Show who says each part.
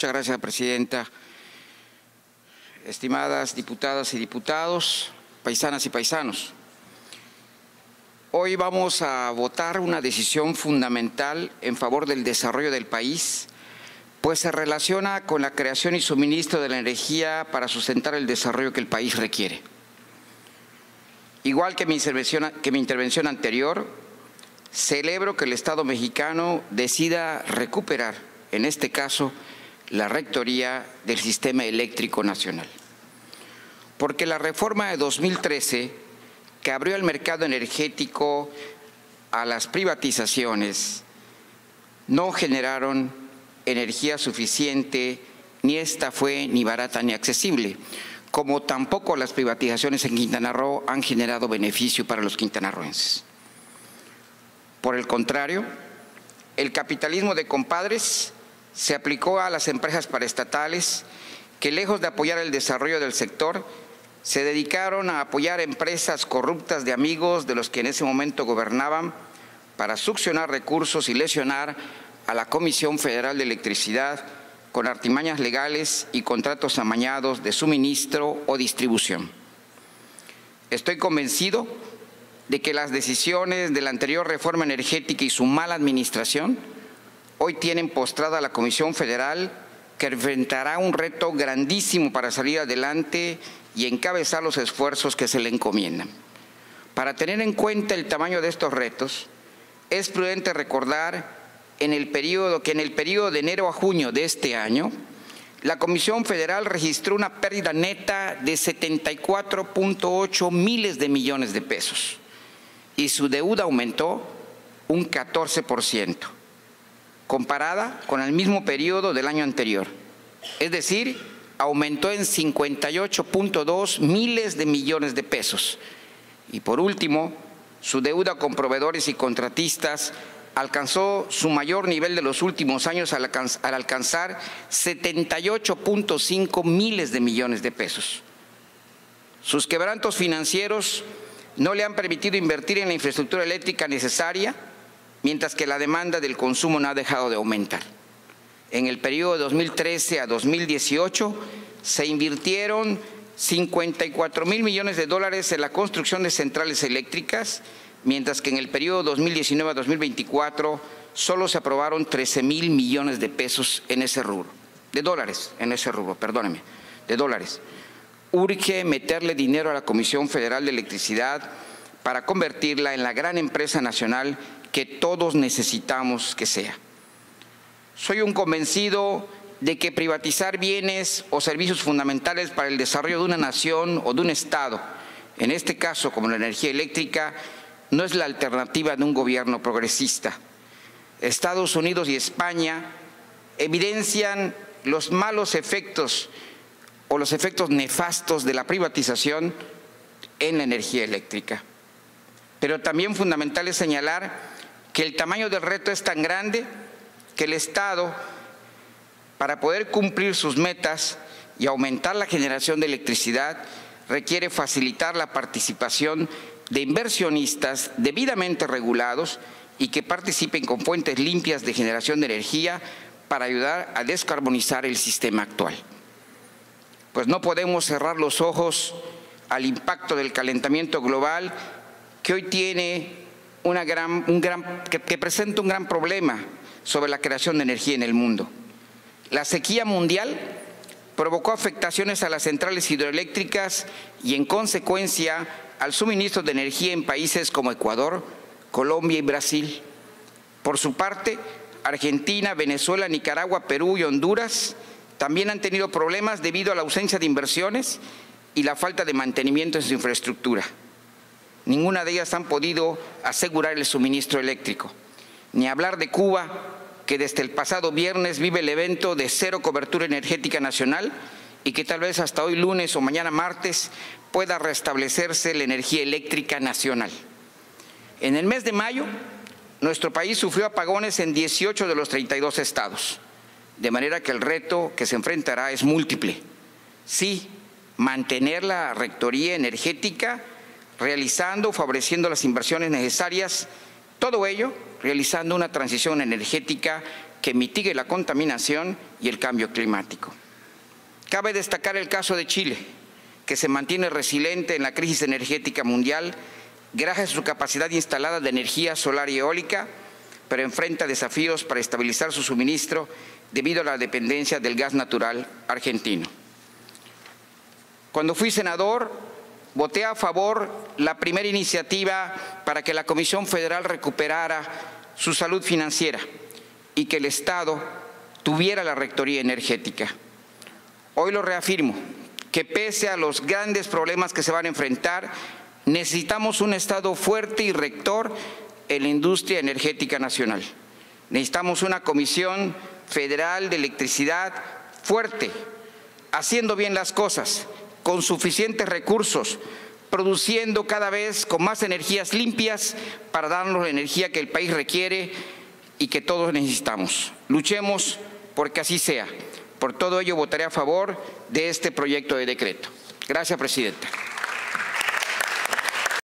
Speaker 1: Muchas gracias, Presidenta. Estimadas diputadas y diputados, paisanas y paisanos, hoy vamos a votar una decisión fundamental en favor del desarrollo del país, pues se relaciona con la creación y suministro de la energía para sustentar el desarrollo que el país requiere. Igual que mi intervención, mi intervención anterior, celebro que el Estado mexicano decida recuperar, en este caso, la rectoría del sistema eléctrico nacional. Porque la reforma de 2013, que abrió el mercado energético a las privatizaciones, no generaron energía suficiente, ni esta fue ni barata ni accesible, como tampoco las privatizaciones en Quintana Roo han generado beneficio para los quintanarroenses. Por el contrario, el capitalismo de compadres se aplicó a las empresas paraestatales que lejos de apoyar el desarrollo del sector, se dedicaron a apoyar empresas corruptas de amigos de los que en ese momento gobernaban para succionar recursos y lesionar a la Comisión Federal de Electricidad con artimañas legales y contratos amañados de suministro o distribución. Estoy convencido de que las decisiones de la anterior reforma energética y su mala administración hoy tienen postrada a la Comisión Federal que enfrentará un reto grandísimo para salir adelante y encabezar los esfuerzos que se le encomiendan. Para tener en cuenta el tamaño de estos retos, es prudente recordar que en el periodo de enero a junio de este año, la Comisión Federal registró una pérdida neta de 74.8 miles de millones de pesos y su deuda aumentó un 14% comparada con el mismo periodo del año anterior. Es decir, aumentó en 58.2 miles de millones de pesos. Y por último, su deuda con proveedores y contratistas alcanzó su mayor nivel de los últimos años al, alcanzar 78.5 miles de millones de pesos. Sus quebrantos financieros no le han permitido invertir en la infraestructura eléctrica necesaria mientras que la demanda del consumo no ha dejado de aumentar. En el periodo de 2013 a 2018 se invirtieron 54 mil millones de dólares en la construcción de centrales eléctricas, mientras que en el periodo 2019 a 2024 solo se aprobaron 13 mil millones de pesos en ese rubro, de dólares en ese rubro, perdóneme, de dólares. Urge meterle dinero a la Comisión Federal de Electricidad para convertirla en la gran empresa nacional que todos necesitamos que sea. Soy un convencido de que privatizar bienes o servicios fundamentales para el desarrollo de una nación o de un Estado, en este caso como la energía eléctrica, no es la alternativa de un gobierno progresista. Estados Unidos y España evidencian los malos efectos o los efectos nefastos de la privatización en la energía eléctrica. Pero también fundamental es señalar que el tamaño del reto es tan grande que el Estado, para poder cumplir sus metas y aumentar la generación de electricidad, requiere facilitar la participación de inversionistas debidamente regulados y que participen con fuentes limpias de generación de energía para ayudar a descarbonizar el sistema actual. Pues no podemos cerrar los ojos al impacto del calentamiento global que hoy tiene una gran, un gran, que, que presenta un gran problema sobre la creación de energía en el mundo. La sequía mundial provocó afectaciones a las centrales hidroeléctricas y en consecuencia al suministro de energía en países como Ecuador, Colombia y Brasil. Por su parte, Argentina, Venezuela, Nicaragua, Perú y Honduras también han tenido problemas debido a la ausencia de inversiones y la falta de mantenimiento en su infraestructura. Ninguna de ellas han podido asegurar el suministro eléctrico. Ni hablar de Cuba, que desde el pasado viernes vive el evento de cero cobertura energética nacional y que tal vez hasta hoy lunes o mañana martes pueda restablecerse la energía eléctrica nacional. En el mes de mayo, nuestro país sufrió apagones en 18 de los 32 estados, de manera que el reto que se enfrentará es múltiple. Sí, mantener la rectoría energética realizando, favoreciendo las inversiones necesarias, todo ello realizando una transición energética que mitigue la contaminación y el cambio climático. Cabe destacar el caso de Chile, que se mantiene resiliente en la crisis energética mundial gracias a su capacidad instalada de energía solar y eólica, pero enfrenta desafíos para estabilizar su suministro debido a la dependencia del gas natural argentino. Cuando fui senador, voté a favor la primera iniciativa para que la Comisión Federal recuperara su salud financiera y que el Estado tuviera la rectoría energética. Hoy lo reafirmo, que pese a los grandes problemas que se van a enfrentar, necesitamos un Estado fuerte y rector en la industria energética nacional. Necesitamos una Comisión Federal de Electricidad fuerte, haciendo bien las cosas, con suficientes recursos, produciendo cada vez con más energías limpias para darnos la energía que el país requiere y que todos necesitamos. Luchemos porque así sea. Por todo ello votaré a favor de este proyecto de decreto. Gracias, Presidenta.